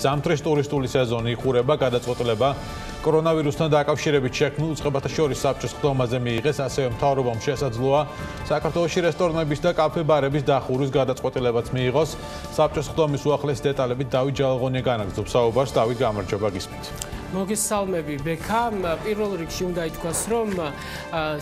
ზამთრის ტურისტული სეზონი იხურება, გადაწყვეტილება კორონავირუსთან დაკავშირებით შექმნილ უცხოებათა შორის საბჭოს ხდომაზე მიიღეს, ასევე მთავრობამ შესაძლოა საქართველოსი რესტორნების და კაფე-ბარების დახურვის გადაწყვეტილებაც მიიღოს. საბჭოს ხდომის უახლეს დეტალებით დავით ჯალღონია განაგზობს საუბარს, დავით გამარჯობა გისმით. მოგესალმები ბექა პირველ რიგში უნდა ითქვას რომ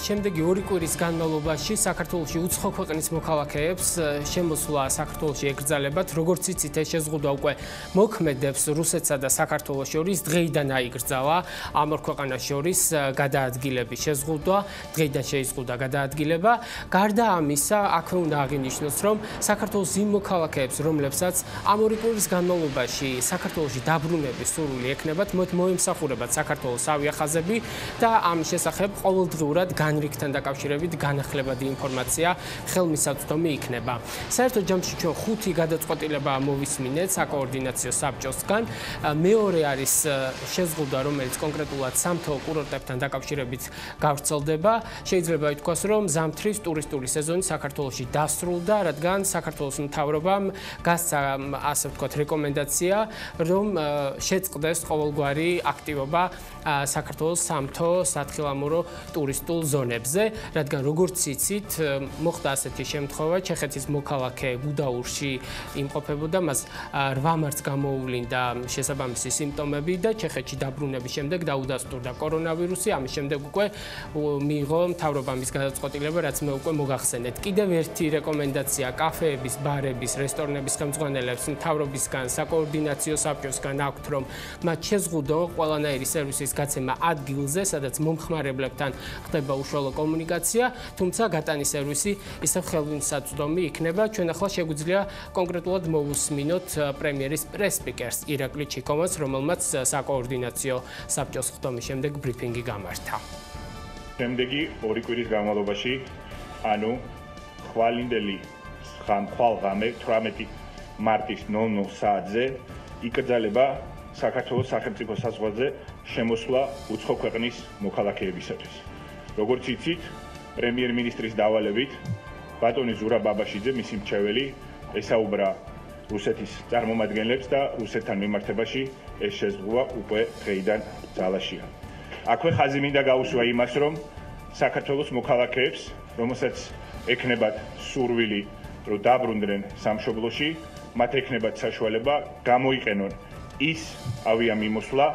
შემდეგი ორი კვირის განმავლობაში საქართველოსი უცხო ქვეყნის მოქალაქეებს შემოსვლა საქართველოსი ეკრძალებათ როგორც იცით ეს შეზღუდვა უკვე მოქმედებს რუსეთსა და საქართველოს შორის დღეიდან აიგრძალა ამ ორ ქვეყანას შორის გადაადგილების შეზღუდვა დღეიდან შეიზღუდა გადაადგილება. გარდა ამისა აქვე უნდა აღინიშნოს რომ საქართველოს იმ მოქალაქეებს რომლებსაც ამ ორი კვირის განმავლობაში საქართველოსი დაბრუნების სურვილი ექნებათ მოთ მოემ ემსახურებათ საქართველოს ავიახაზები და ამ შესახებ ყოველდღურად განრიგთან დაკავშირებით განახლებადი ინფორმაცია ხელმისაწვდომი იქნება. საერთოდ ჯამში ჩვენ ხუთი გადაწყვეტილება მოვისმინეთ საკოორდინაციო საბჭოსგან. მეორე არის შეზღუდვა, რომელიც კონკრეტულად სამთო კურორტებთან დაკავშირებით გავრცელდება. შეიძლება ითქვას, რომ ზამთრის ტურისტული სეზონი საქართველოში დასრულდა, რადგან საქართველოს მთავრობამ გასცა ასე ვთქვათ რეკომენდაცია, რომ შეწყდეს ყოველგვარი აქტივობა საქართველოს სამთო სათხილამურო ტურისტულ ზონებზე, რადგან როგორც იცით, მოხდა ასეთი შემთხვევა, ჩეხეთის მოქალაქე გუდაურში იმყოფებოდა, მას 8 მარტს გამოუვლინდა შესაბამისი სიმპტომები და ჩეხეთში დაბრუნების შემდეგ დაუდასტურდა კორონავირუსი, ამის შემდეგ უკვე მიიღო მთავრობამ ის გადაწყვეტილება, რაც მე უკვე მოგახსენეთ. კიდევ ერთი რეკომენდაცია კაფეების, ბარების, რესტორნების ხელმძღვანელებს მთავრობისგან, საკოორდინაციო საბჭოსგან აქვთ, რომ მათ შეზღუდონ ყველანაირი სერვისის გაცემა ადგილზე, სადაც მომხმარებლებთან ხდება უშუალო კომუნიკაცია, თუმცა გატანის სერვისი ისევ ხელმისაწვდომი იქნება. ჩვენ ახლა შეგვიძლია კონკრეტულად მოვუსმინოთ პრემიერის პრესპიკერს ირაკლი ჩიკოვას, რომელმაც საკოორდინაციო საბჭოს ხდომის შემდეგ ბრიფინგი გამართა. შემდეგი ორი კვირის განმავლობაში ანუ ხვალინდელი ხალ ღამე 18 მარტის 00 საათზე იკრძალება საქართველოს სახელმწიფო საზღვარზე შემოსვლა უცხო ქვეყნის მოქალაქეებისათვის. როგორც იცით, პრემიერ-მინისტრის დავალებით ბატონი ზურა ბაბაშიძე მისი მრჩეველი ესაუბრა რუსეთის წარმომადგენლებს და რუსეთთან მიმართებაში ეს შეზღუდვა უკვე დღეიდან ძალაშია. აქვე ხაზი მინდა გაუსვა იმას, რომ საქართველოს მოქალაქეებს, რომელსაც ექნებათ სურვილი, რომ დაბრუნდნენ სამშობლოში, მათ ექნებათ საშუალება გამოიყენონ ის ავიამიმოსვლა,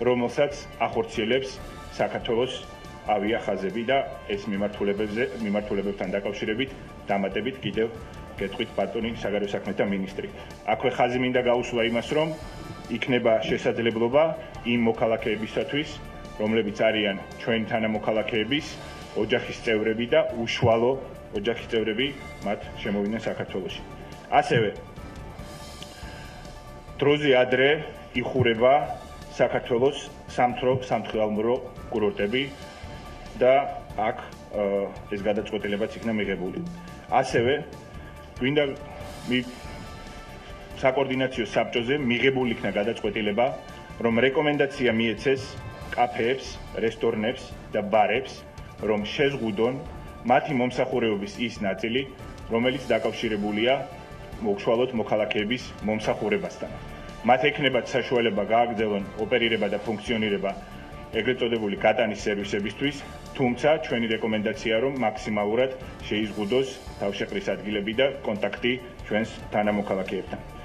რომელსაც ახორციელებს საქართველოს ავიახაზები და ეს მიმართულებებზე მიმართულებებთან დაკავშირებით დამატებით კიდევ გეტყვით ბატონი საგარეო საქმეთა მინისტრი. აქვე ხაზი მინდა გაუსვა იმას, რომ იქნება შესაძლებლობა იმ მოქალაქეებისათვის, რომლებიც არიან ჩვენი თანამოქალაქეების ოჯახის წევრები და უშუალო ოჯახის წევრები მათ შემოვიდნენ საქართველოში. ასევე დროზე ადრე იხურება საქართველოს სამთრო სამთხრალმრო კურორტები და აქ ეს გადაწყვეტილებაც იქნა მიღებული. ასევე გვინდა საკოორდინაციო საბჭოზე მიღებული იქნა გადაწყვეტილება, რომ რეკომენდაცია მიეცეს კაფეებს, რესტორნებს და ბარებს, რომ შეზღუდონ მათი მომსახურებების ის ნაწილი, რომელიც დაკავშირებულია მოხვალოთ მოქალაქეების მომსახურებასთან. მათ ექნებათ საშუალება გააგრძელონ ოპერირება და ფუნქციონირება ეგრეთ წოდებული გატანის სერვისებისთვის, თუმცა ჩვენი რეკომენდაცია რომ მაქსიმალურად შეიზღუდოს თავშეყრის ადგილები და კონტაქტი ჩვენს თანამოქალაქეებთან.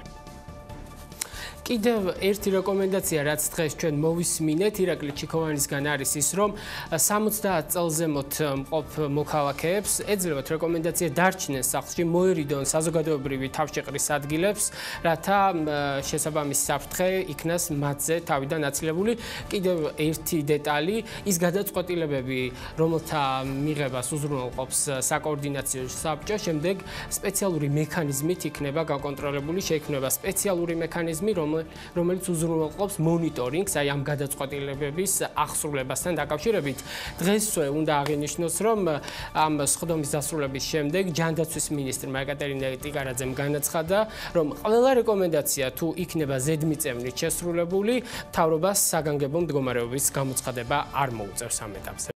კიდევ ერთი რეკომენდაცია, რაც დღეს ჩვენ მოვისმინეთ ირაკლი ჩიქოვანისგან არის ის, რომ 70 წელზე მოთ მყოფ მოქალაქეებს ეძლებათ რეკომენდაცია დარჩნენ სახლში, მოერიდონ საზოგადოებრივი თავშეყრის ადგილებს, რათა შესაბამის საფრთხე იქნას მათზე თავიდან აცილებული. კიდევ ერთი დეტალი, ის გადაწყვეტილებები, რომელთა მიღებას უზრუნველყოფს საკოორდინაციო საბჭო, შემდეგ სპეციალური მექანიზმით იქნება გაკონტროლებული, შეიქმნება სპეციალური მექანიზმი, რომელიც რომელიც უზრუნველყოფს მონიტორინგს აი ამ გადაწყვეტილებების აღსრულებასთან დაკავშირებით. დღესვე უნდა აღინიშნოს, რომ ამ სხდომის დასრულების შემდეგ ჯანდაცვის მინისტრი მაგატერინა ტიკარაძემ განაცხადა, რომ ყველა რეკომენდაცია თუ იქნება ზედმიწევნით შესრულებული, თავრობას საგანგებო მდგომარეობის გამოცხადება არ მოუწევს ამ ეტაპზე.